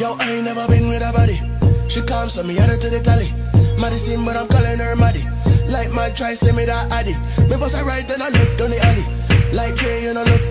Yo, I ain't never been with a body. She comes so me add her to the tally. Madison, but I'm calling her Maddie. Like my try, say me that addy. Me bust a right, then I look down the alley. Like, yeah, you know, look